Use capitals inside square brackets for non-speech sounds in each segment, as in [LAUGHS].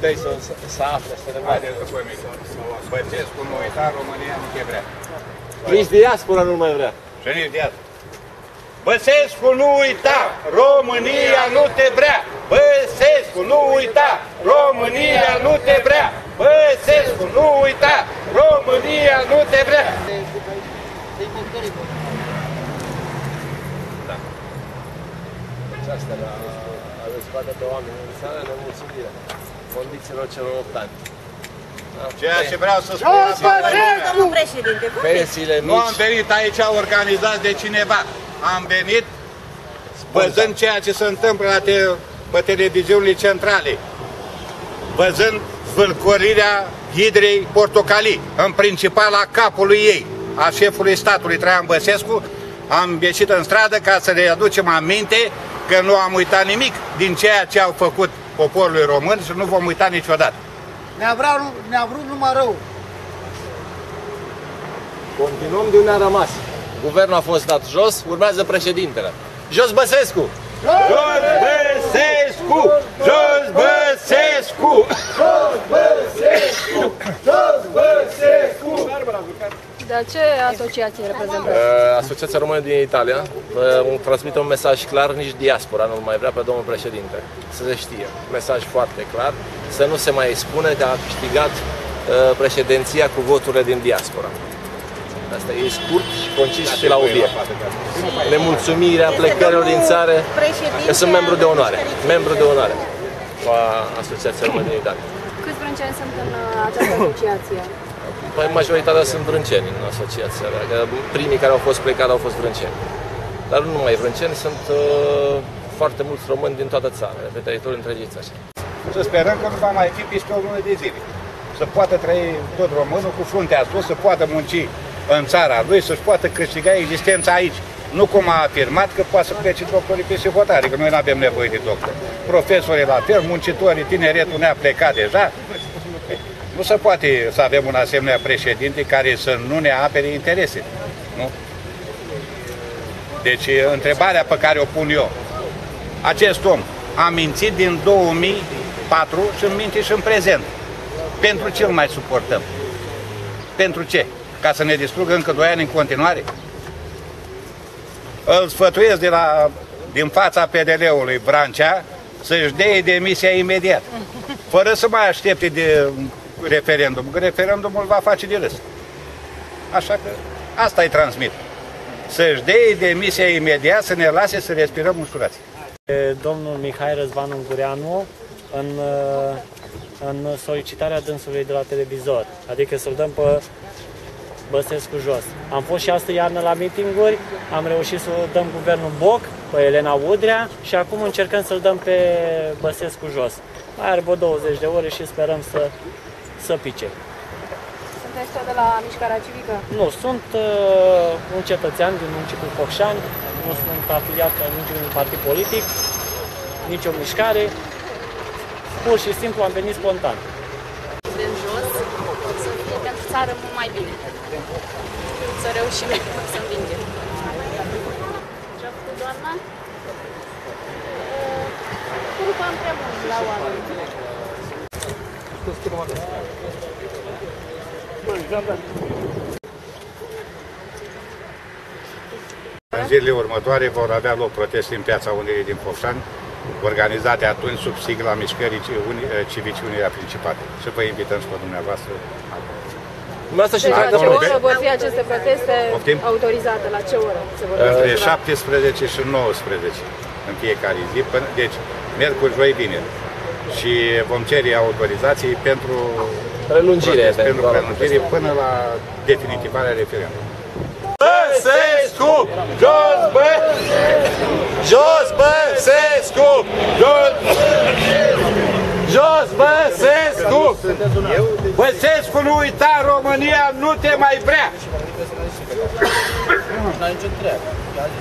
Dai să, să afle, să ne vadă. Haideți după mine. Băcescu nu uita, România nu te vrea. Nici diaspora nu mai vrea. Și nici de asta. Băsescu nu uita, România nu te vrea. Băsescu nu uita, România nu te vrea. Băsescu nu uita, România nu te vrea. Deci asta la, a răzbate pe oameni în țară, nemulțumirea condițiilor celor 8 ani. Ceea ce vreau să spun asta la lumea. Domnul președinte, Pensiile Nu am mici, venit aici organizat de cineva. Am venit văzând ceea ce se întâmplă la te, pe televiziunile centrale. Văzând zvâlcorirea hidrei portocalii, în principal a capului ei, a șefului statului Traian Băsescu, am ieșit în stradă ca să le aducem aminte că nu am uitat nimic din ceea ce au făcut poporului român și nu vom uita niciodată. Ne-a vrut, ne vrut numai rău. continuăm de unde a rămas. Guvernul a fost dat jos, urmează președintele. Jos Băsescu! Jos Băsescu! Jos Băsescu! Dar ce asociație reprezintă? Uh, Asociația Română din Italia vă transmite un mesaj clar, nici diaspora nu mai vrea pe domnul președinte. Să se știe. Mesaj foarte clar, să nu se mai spune că a câștigat uh, președinția cu voturile din diaspora. Asta e scurt și concis și la obiect. Nemulțumirea plecărilor din țară, că sunt membru de onoare. Membru de onoare la Asociația Română din Italia. Câți brânceni sunt în uh, această asociație? Păi majoritatea sunt vrânceni în asociația mea, că primii care au fost plecați au fost vrânceni. Dar nu numai vrânceni, sunt uh, foarte mulți români din toată țara, de pe teritoriul întregii țări. Să sperăm că nu va mai fi peste o lună de zile. Să poată trăi tot românul cu fruntea sus, să poată munci în țara lui, să-și poată câștiga existența aici. Nu cum a afirmat că poate să plece doctorii pe hotare, că noi nu avem nevoie de doctor. Profesorii la fel, muncitorii, tineretul ne-a plecat deja. Nu se poate să avem un asemenea președinte care să nu ne apere interese. Nu? Deci, întrebarea pe care o pun eu, acest om a mințit din 2004 și îmi minte și în prezent. Pentru ce îl mai suportăm? Pentru ce? Ca să ne distrugă încă 2 ani în continuare? Îl sfătuiesc de la, din fața PDL-ului Brancea să-și dea demisia imediat, fără să mai aștepte de referendum, că referendumul va face de râs. Așa că asta îi transmit. Să-și dea demisia imediat, să ne lase să respirăm ușurați. domnul Mihai Răzvan Ungureanu în, uh, în solicitarea dânsului de la televizor, adică să-l dăm pe Băsescu jos. Am fost și astă iarnă la mitinguri, am reușit să dăm guvernul Boc, pe Elena Udrea și acum încercăm să-l dăm pe Băsescu jos. Mai are vreo 20 de ore și sperăm să, să pice. Sunteți tot de la Mișcarea Civică? Nu, sunt uh, un cetățean din municipiul Focșani, nu sunt afiliat la niciun partid politic, nicio mișcare. Pur și simplu am venit spontan. Din jos, să fie pentru țară mult mai bine. Să reușim [LAUGHS] să învingem. Ce-a făcut doamna? Culpăm prea mult la oameni. În zilele următoare vor avea loc proteste în Piața Unirii din Focșani, organizate atunci sub sigla Mișcării Civici Unirea Principate. Și vă invităm și pe dumneavoastră. Dumneavoastră și La întreagă ce protest. oră vor fi aceste proteste Poftim? autorizate? La ce oră se vor Între desfășura? 17 și 19 în fiecare zi, până, deci miercuri, joi, vineri. Și vom cere autorizații pentru Prelungire protest, pentru pentru a prelungire până la definitivarea referendumului. Băsescu! Jos Băsescu! Jos Băsescu! Jos Jos Băsescu! Băsescu nu uita, România nu te mai vrea!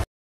[COUGHS]